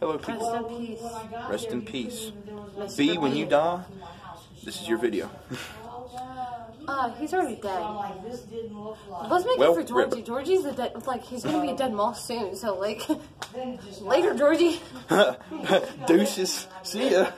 Hello, Rest in peace. Rest in peace. Bee, when you die, this is your video. Uh, he's already dead. Let's make Well, it for Georgie. rip. Georgie's a dead. Like he's gonna be a dead moth soon. So like, later, Georgie. Deuces. See ya.